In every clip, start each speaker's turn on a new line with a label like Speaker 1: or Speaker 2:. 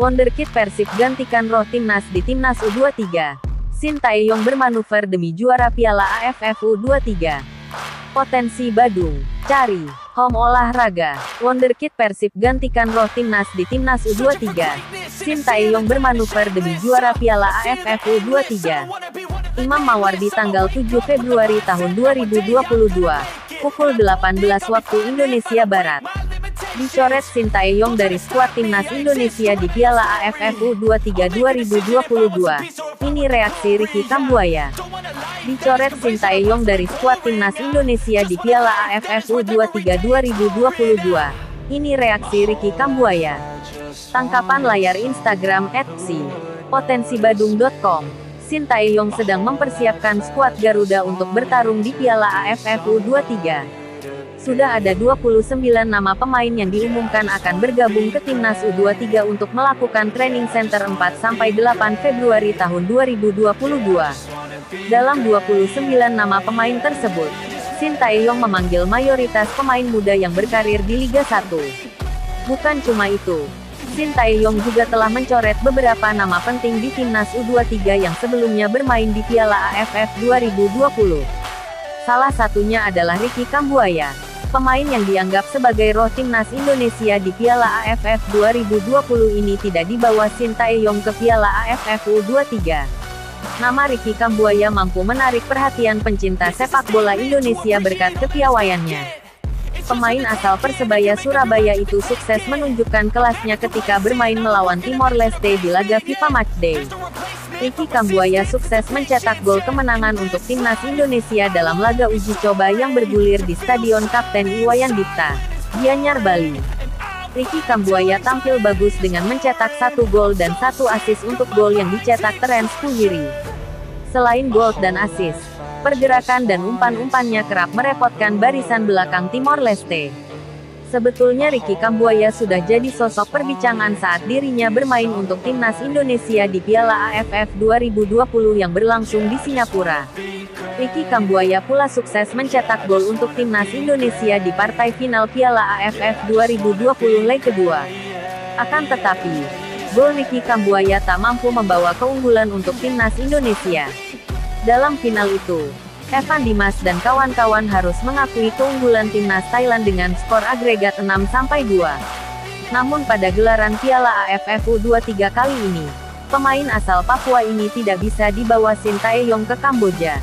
Speaker 1: Wonderkid Persib gantikan roh timnas di timnas U23. Shin Taeyong bermanuver demi juara Piala AFF U23. Potensi Badung, cari, home olahraga. Wonderkid Persib gantikan roh timnas di timnas U23. Shin Taeyong bermanuver demi juara Piala AFF U23. Imam Mawardi tanggal 7 Februari tahun 2022, pukul 18 waktu Indonesia Barat. Dicoret Sintayong dari skuad timnas Indonesia di Piala AFF U23 2022. Ini reaksi Ricky Kambuaya. Dicoret Sintayong dari skuad timnas Indonesia di Piala AFF U23 2022. Ini reaksi Ricky Kambuaya. Tangkapan layar Instagram @si.potensibadung.com. Sintayong sedang mempersiapkan skuad Garuda untuk bertarung di Piala AFF U23. Sudah ada 29 nama pemain yang diumumkan akan bergabung ke timnas U23 untuk melakukan training center 4-8 Februari tahun 2022. Dalam 29 nama pemain tersebut, Shin Taeyong memanggil mayoritas pemain muda yang berkarir di Liga 1. Bukan cuma itu, Shin Taeyong juga telah mencoret beberapa nama penting di timnas U23 yang sebelumnya bermain di Piala AFF 2020. Salah satunya adalah Ricky Kambuaya. Pemain yang dianggap sebagai roh timnas Indonesia di Piala AFF 2020 ini tidak dibawa Shin Taeyong ke Piala AFF U23. Nama Ricky Kambuaya mampu menarik perhatian pencinta sepak bola Indonesia berkat kepiawaiannya. Pemain asal Persebaya Surabaya itu sukses menunjukkan kelasnya ketika bermain melawan Timor Leste di laga FIFA Matchday. Ricky Kambuaya sukses mencetak gol kemenangan untuk timnas Indonesia dalam laga uji coba yang bergulir di Stadion Kapten Iwayan Dipta, Gianyar, Bali. Ricky Kambuaya tampil bagus dengan mencetak satu gol dan satu asis untuk gol yang dicetak Terence Puhiri. Selain gol dan asis, pergerakan dan umpan-umpannya kerap merepotkan barisan belakang Timor Leste. Sebetulnya Ricky Kambuaya sudah jadi sosok perbincangan saat dirinya bermain untuk timnas Indonesia di Piala AFF 2020 yang berlangsung di Singapura. Ricky Kambuaya pula sukses mencetak gol untuk timnas Indonesia di partai final Piala AFF 2020 leg kedua. Akan tetapi, gol Ricky Kambuaya tak mampu membawa keunggulan untuk timnas Indonesia. Dalam final itu, Evan Dimas dan kawan-kawan harus mengakui keunggulan timnas Thailand dengan skor agregat 6-2. Namun pada gelaran Piala AFF U23 kali ini, pemain asal Papua ini tidak bisa dibawa Shin Taeyong ke Kamboja.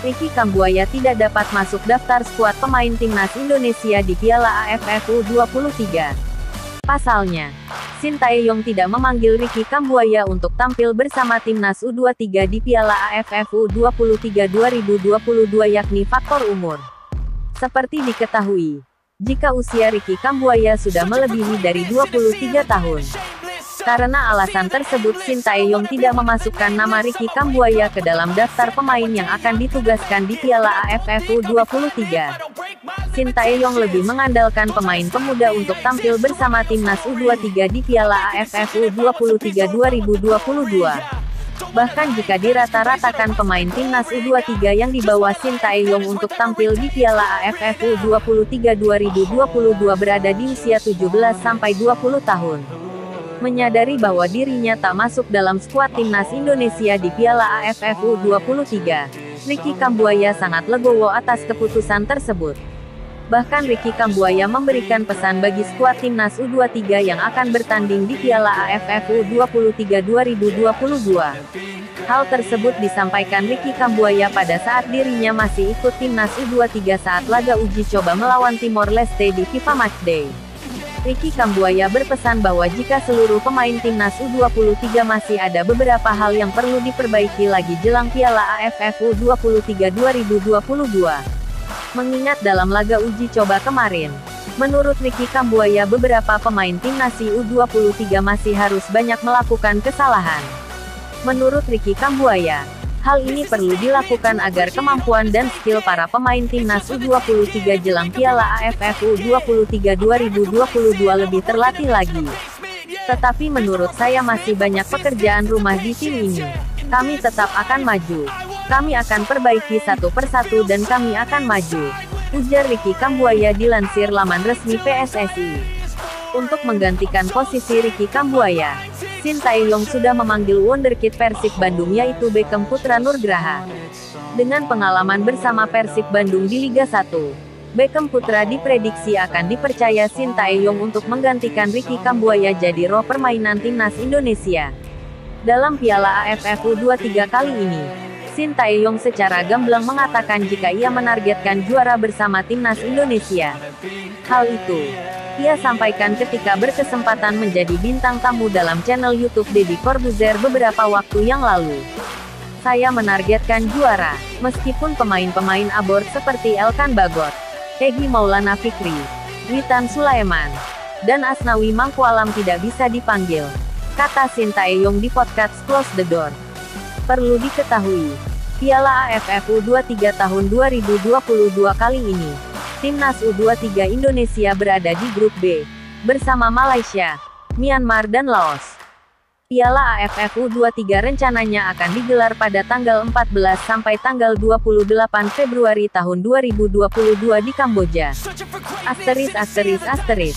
Speaker 1: Ricky Kambuaya tidak dapat masuk daftar skuad pemain timnas Indonesia di Piala AFF U23. Pasalnya, Shin Taeyong tidak memanggil Ricky Kambuaya untuk tampil bersama timnas U23 di Piala AFF U23 2022 yakni faktor umur. Seperti diketahui, jika usia Ricky Kambuaya sudah melebihi dari 23 tahun, karena alasan tersebut Shin Taeyong tidak memasukkan nama Ricky Kambuaya ke dalam daftar pemain yang akan ditugaskan di Piala AFF U23. Shin Taeyong lebih mengandalkan pemain pemuda untuk tampil bersama timnas U23 di Piala AFF U23 2022. Bahkan jika dirata-ratakan pemain timnas U23 yang dibawa Shin Taeyong untuk tampil di Piala AFF U23 2022 berada di usia 17-20 tahun menyadari bahwa dirinya tak masuk dalam skuad timnas Indonesia di Piala AFF U23. Ricky Kambuaya sangat legowo atas keputusan tersebut. Bahkan Ricky Kambuaya memberikan pesan bagi skuad timnas U23 yang akan bertanding di Piala AFF U23 2022. Hal tersebut disampaikan Ricky Kambuaya pada saat dirinya masih ikut timnas U23 saat laga uji coba melawan Timor Leste di FIFA Matchday. Ricky Kambuaya berpesan bahwa jika seluruh pemain timnas U23 masih ada beberapa hal yang perlu diperbaiki lagi jelang Piala AFF U23 2022. Mengingat dalam laga uji coba kemarin, menurut Ricky Kambuaya beberapa pemain timnas U23 masih harus banyak melakukan kesalahan. Menurut Ricky Kambuaya, Hal ini perlu dilakukan agar kemampuan dan skill para pemain timnas U23 jelang Piala AFF U23 2022 lebih terlatih lagi. Tetapi menurut saya masih banyak pekerjaan rumah di tim ini. Kami tetap akan maju. Kami akan perbaiki satu persatu dan kami akan maju. Ujar Ricky Kambuaya dilansir laman resmi PSSI. Untuk menggantikan posisi Ricky Kambuaya, Shin Taeyong sudah memanggil wonderkid Persib Bandung yaitu Beckham Putra Nurgraha. Dengan pengalaman bersama Persib Bandung di Liga 1, Beckham Putra diprediksi akan dipercaya Shin Taeyong untuk menggantikan Ricky Kambuaya jadi roh permainan timnas Indonesia. Dalam Piala AFF U23 kali ini, Shin Taeyong secara gamblang mengatakan jika ia menargetkan juara bersama timnas Indonesia. Hal itu, ia sampaikan ketika berkesempatan menjadi bintang tamu dalam channel YouTube Deddy Corbuzier beberapa waktu yang lalu. Saya menargetkan juara, meskipun pemain-pemain abort seperti Elkan Bagot, Egi Maulana Fikri, Witan Sulaiman, dan Asnawi Mangkualam tidak bisa dipanggil. Kata Sintayong di podcast Close the Door. Perlu diketahui, Piala AFF U23 tahun 2022 kali ini Timnas U23 Indonesia berada di grup B, bersama Malaysia, Myanmar dan Laos. Piala AFF U23 rencananya akan digelar pada tanggal 14 sampai tanggal 28 Februari tahun 2022 di Kamboja. Asteris asteris asteris.